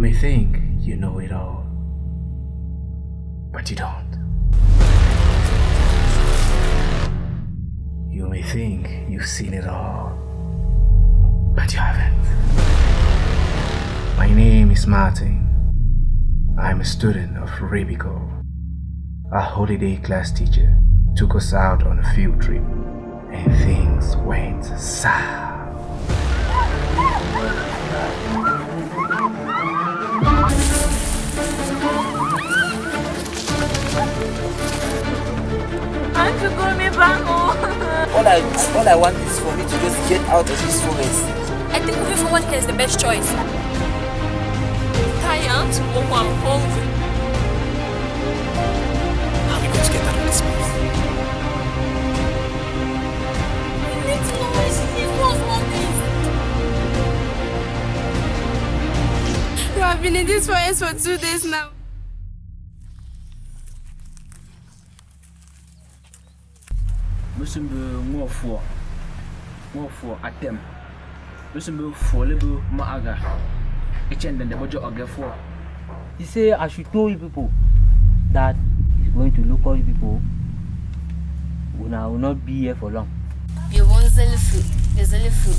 may think you know it all, but you don't. You may think you've seen it all, but you haven't. My name is Martin. I'm a student of Rabico. Our holiday class teacher took us out on a field trip, and things went south. Auntie, call me back home. All I, all I want is for me to just get out of this forest. I think moving forward here is the best choice. Tired, or I'm hungry. How are we going to get out of this place? We need to know where she is. What's all this? You have been in this forest for two days now. Musun be ngofo. Ngofo atem. Musun be fo le be ma aga. Echen den de bojo ogefo. He say I should tell you people that he's going to look all you people. Una will not be here for long. You want Zelifu. The Zelifu.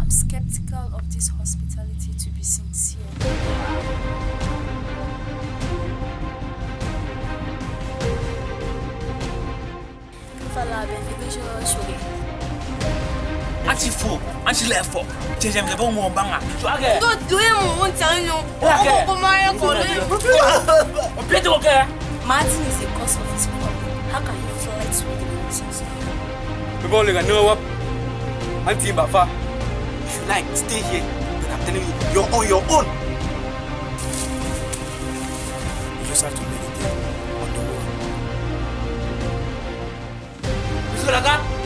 I'm skeptical of this hospitality to be sincere. Fala, beneficio, sugar. Anti fo, anti lefo. Jejem de bon mo banga. Swage. Go do him one time, no. Okay. Oh, come on, call him. Peter okay. Martin is the cause of his problem. How can he flirt with the nonsense? People like know what? Auntie Bafa. If you like, stay here. But I'm telling you, you're on your own. You just have to meditate 大哥